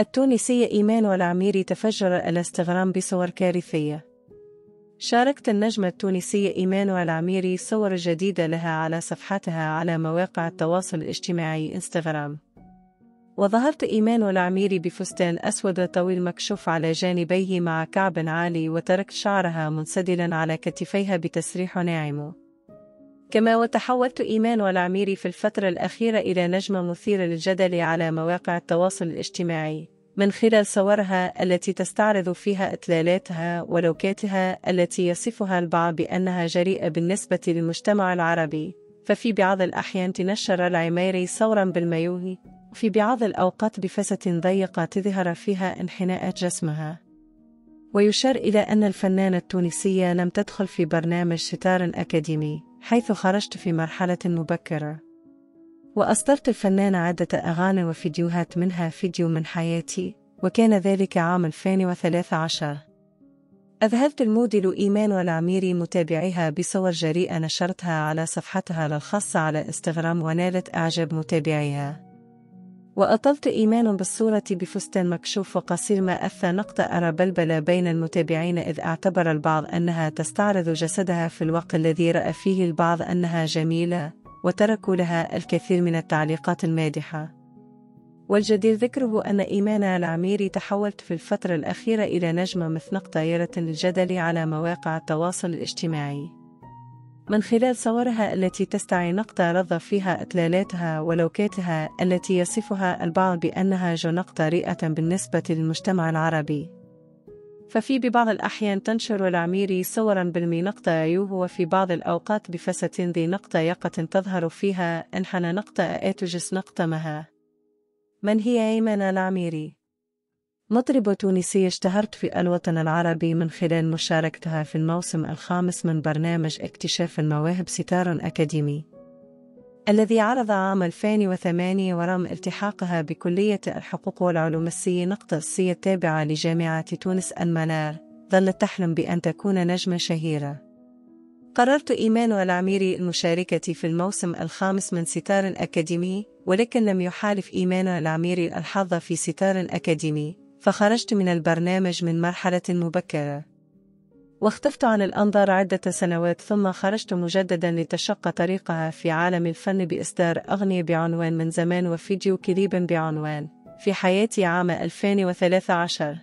التونسية إيمان والعميري تفجر الانستغرام بصور كارثية. شاركت النجمة التونسية إيمان والعميري صور جديدة لها على صفحتها على مواقع التواصل الاجتماعي إنستغرام. وظهرت إيمان والعميري بفستان أسود طويل مكشوف على جانبيه مع كعب عالي وتركت شعرها منسدلا على كتفيها بتسريح ناعم. كما وتحولت إيمان والعميري في الفترة الأخيرة إلى نجمة مثيرة للجدل على مواقع التواصل الاجتماعي من خلال صورها التي تستعرض فيها إطلالاتها ولوكاتها التي يصفها البعض بأنها جريئة بالنسبة للمجتمع العربي. ففي بعض الأحيان تنشر العميري صورا بالميوه وفي بعض الأوقات بفسة ضيقة تظهر فيها انحناءات جسمها. ويشار إلى أن الفنانة التونسية لم تدخل في برنامج ستار أكاديمي. حيث خرجت في مرحلة مبكرة. وأصدرت الفنانة عدة أغاني وفيديوهات منها فيديو من حياتي وكان ذلك عام 2013 أذهلت الموديل إيمان والعميري متابعيها بصور جريئة نشرتها على صفحتها الخاصة على إنستغرام ونالت إعجاب متابعيها. وأطلت إيمان بالصورة بفستان مكشوف وقصير ما أثى نقطة أرى بلبلة بين المتابعين إذ اعتبر البعض أنها تستعرض جسدها في الوقت الذي رأى فيه البعض أنها جميلة وتركوا لها الكثير من التعليقات المادحة. والجدير ذكره أن إيمان العميري تحولت في الفترة الأخيرة إلى نجمة مثنق طائرة للجدل على مواقع التواصل الاجتماعي. من خلال صورها التي تستعي نقطة رضى فيها إطلالاتها ولوكاتها التي يصفها البعض بأنها جنق طريئة بالنسبة للمجتمع العربي ففي ببعض الأحيان تنشر العميري صورا بالمي نقطة أيوه وفي بعض الأوقات بفسة ذي نقطة يقة تظهر فيها انحنى نقطة آتجس نقطة مها من هي إيمان العميري؟ مطربة تونسية اشتهرت في الوطن العربي من خلال مشاركتها في الموسم الخامس من برنامج اكتشاف المواهب ستار أكاديمي الذي عرض عام 2008 ورغم التحاقها بكلية الحقوق والعلوم السية نقطة السية التابعة لجامعة تونس المنار ظلت تحلم بأن تكون نجمة شهيرة. قررت إيمان العميري المشاركة في الموسم الخامس من ستار أكاديمي ولكن لم يحالف إيمان العميري الحظ في ستار أكاديمي. فخرجت من البرنامج من مرحلة مبكرة. واختفت عن الأنظار عدة سنوات ثم خرجت مجددا لتشق طريقها في عالم الفن بإصدار أغنية بعنوان من زمان وفيديو كليب بعنوان. في حياتي عام 2013